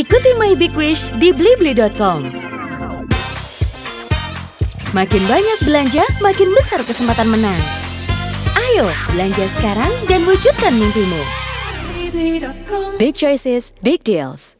Ikuti My Big Wish di blibli.com. Makin banyak belanja, makin besar kesempatan menang. Ayo, belanja sekarang dan wujudkan mimpimu. Big choices, big deals.